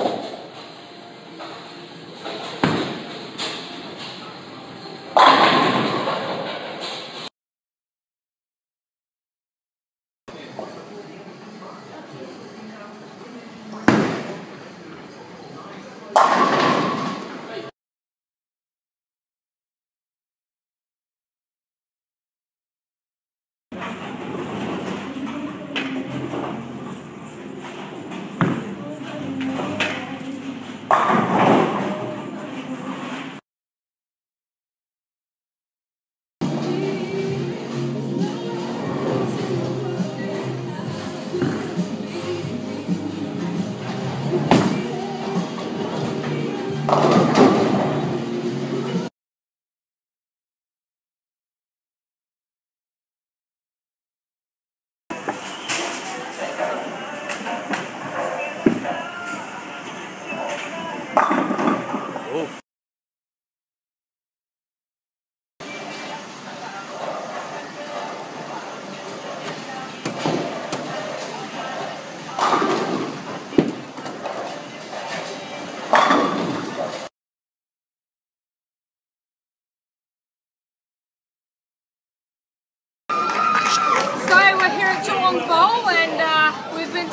So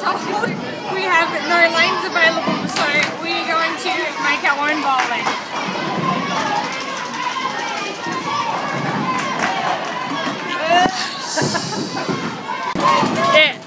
we have no lanes available so we're going to make our own bowl lane. yeah.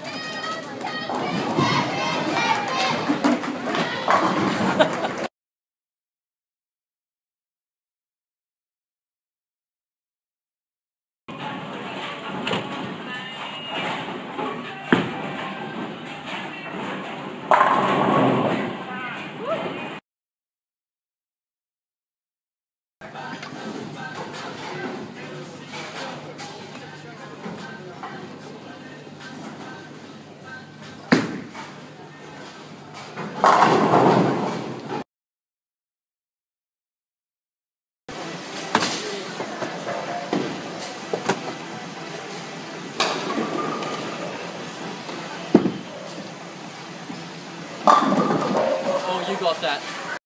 Got that.